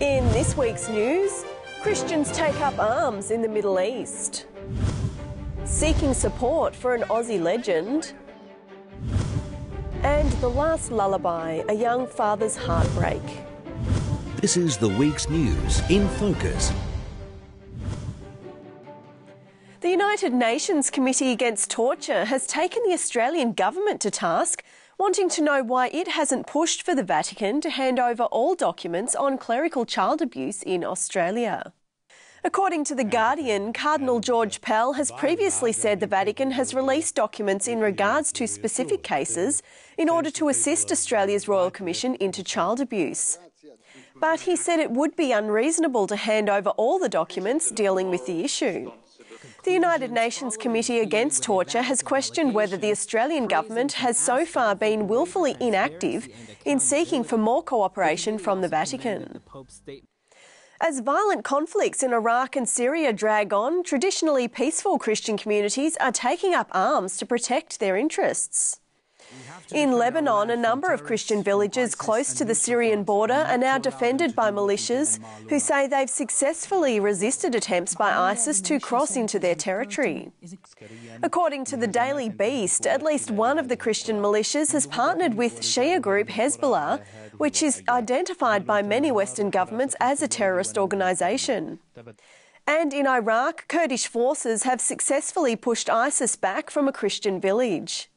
In this week's news, Christians take up arms in the Middle East. Seeking support for an Aussie legend. And The Last Lullaby, a young father's heartbreak. This is the week's news in focus. The United Nations Committee Against Torture has taken the Australian government to task, wanting to know why it hasn't pushed for the Vatican to hand over all documents on clerical child abuse in Australia. According to The Guardian, Cardinal George Pell has previously said the Vatican has released documents in regards to specific cases in order to assist Australia's Royal Commission into child abuse. But he said it would be unreasonable to hand over all the documents dealing with the issue. The United Nations Committee Against Torture has questioned whether the Australian government has so far been willfully inactive in seeking for more cooperation from the Vatican. As violent conflicts in Iraq and Syria drag on, traditionally peaceful Christian communities are taking up arms to protect their interests. In Lebanon, a number of Christian villages close to the Syrian border are now defended by militias who say they've successfully resisted attempts by ISIS to cross into their territory. According to the Daily Beast, at least one of the Christian militias has partnered with Shia group Hezbollah, which is identified by many Western governments as a terrorist organisation. And in Iraq, Kurdish forces have successfully pushed ISIS back from a Christian village.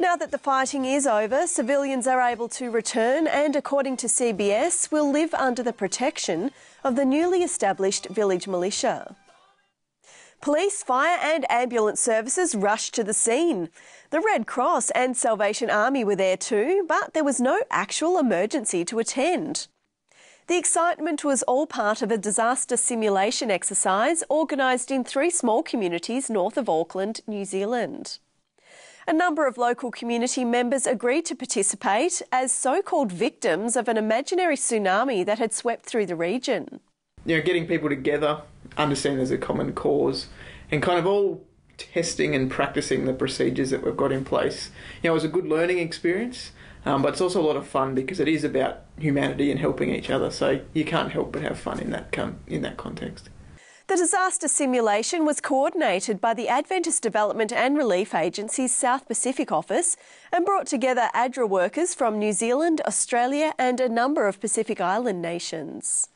Now that the fighting is over, civilians are able to return and, according to CBS, will live under the protection of the newly established village militia. Police, fire, and ambulance services rushed to the scene. The Red Cross and Salvation Army were there too, but there was no actual emergency to attend. The excitement was all part of a disaster simulation exercise organised in three small communities north of Auckland, New Zealand. A number of local community members agreed to participate as so called victims of an imaginary tsunami that had swept through the region. You know, getting people together, understanding there's a common cause, and kind of all testing and practicing the procedures that we've got in place. You know, it was a good learning experience, um, but it's also a lot of fun because it is about humanity and helping each other. So you can't help but have fun in that in that context. The disaster simulation was coordinated by the Adventist Development and Relief Agency's South Pacific office and brought together ADRA workers from New Zealand, Australia, and a number of Pacific Island nations.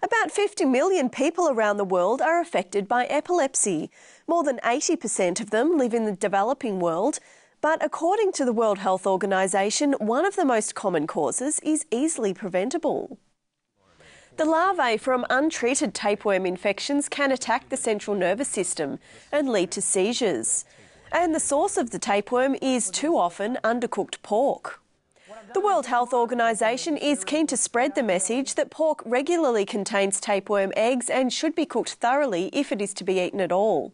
About 50 million people around the world are affected by epilepsy. More than 80% of them live in the developing world. But according to the World Health Organization, one of the most common causes is easily preventable. The larvae from untreated tapeworm infections can attack the central nervous system and lead to seizures. And the source of the tapeworm is too often undercooked pork. The World Health Organization is keen to spread the message that pork regularly contains tapeworm eggs and should be cooked thoroughly if it is to be eaten at all.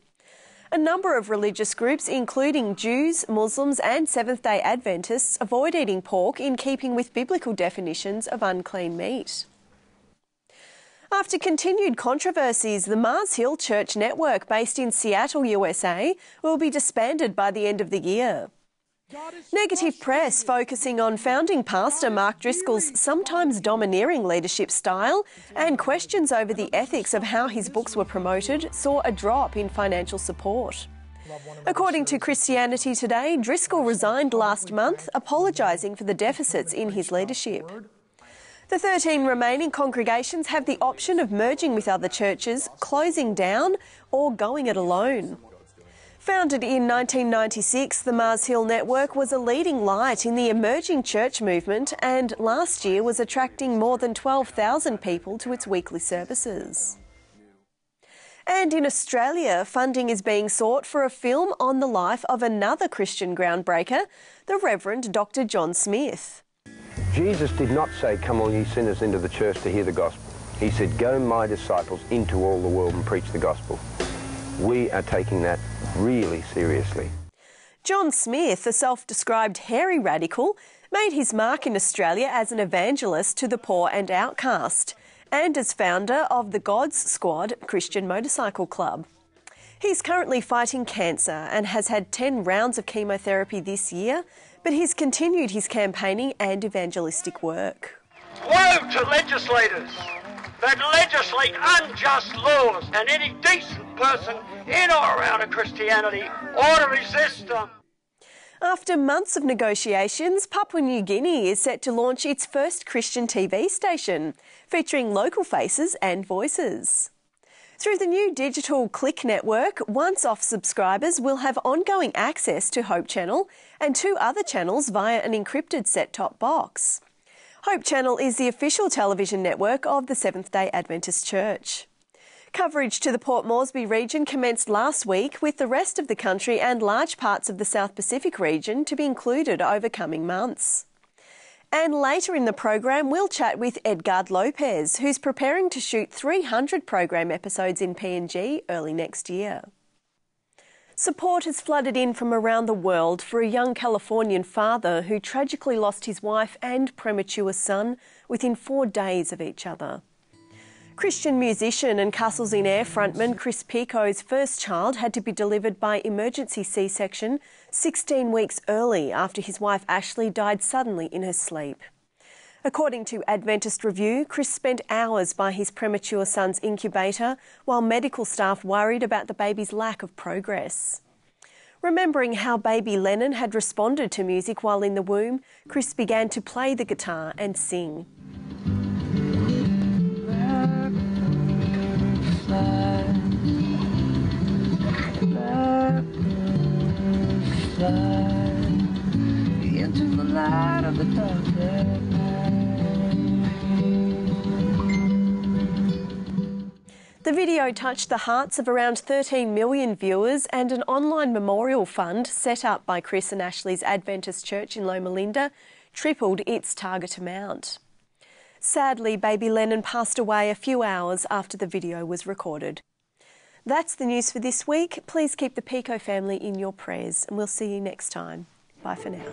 A number of religious groups, including Jews, Muslims, and Seventh day Adventists, avoid eating pork in keeping with biblical definitions of unclean meat. After continued controversies, the Mars Hill Church Network, based in Seattle, USA, will be disbanded by the end of the year. Negative press focusing on founding pastor Mark Driscoll's sometimes domineering leadership style and questions over the ethics of how his books were promoted saw a drop in financial support. According to Christianity Today, Driscoll resigned last month, apologising for the deficits in his leadership. The 13 remaining congregations have the option of merging with other churches, closing down, or going it alone. Founded in 1996, the Mars Hill Network was a leading light in the emerging church movement and last year was attracting more than 12,000 people to its weekly services. And in Australia, funding is being sought for a film on the life of another Christian groundbreaker, the Reverend Dr. John Smith. Jesus did not say, come all ye sinners into the church to hear the gospel. He said, go my disciples into all the world and preach the gospel. We are taking that really seriously. John Smith, a self-described hairy radical, made his mark in Australia as an evangelist to the poor and outcast, and as founder of the God's Squad Christian Motorcycle Club. He's currently fighting cancer and has had 10 rounds of chemotherapy this year but he's continued his campaigning and evangelistic work. Woe to legislators that legislate unjust laws, and any decent person in or out of Christianity ought to resist them. After months of negotiations, Papua New Guinea is set to launch its first Christian TV station, featuring local faces and voices. Through the new digital Click network, once off subscribers will have ongoing access to Hope Channel and two other channels via an encrypted set top box. Hope Channel is the official television network of the Seventh day Adventist Church. Coverage to the Port Moresby region commenced last week, with the rest of the country and large parts of the South Pacific region to be included over coming months. And later in the program, we'll chat with Edgard Lopez, who's preparing to shoot 300 program episodes in PNG early next year. Support has flooded in from around the world for a young Californian father who tragically lost his wife and premature son within four days of each other. Christian musician and Castles in Air frontman Chris Picco's first child had to be delivered by emergency C section 16 weeks early after his wife Ashley died suddenly in her sleep. According to Adventist Review, Chris spent hours by his premature son's incubator while medical staff worried about the baby's lack of progress. Remembering how baby Lennon had responded to music while in the womb, Chris began to play the guitar and sing. The The video touched the hearts of around 13 million viewers, and an online memorial fund set up by Chris and Ashley's Adventist Church in Loma Linda tripled its target amount. Sadly, baby Lennon passed away a few hours after the video was recorded. That's the news for this week. Please keep the Picco family in your prayers, and we'll see you next time. Bye for now.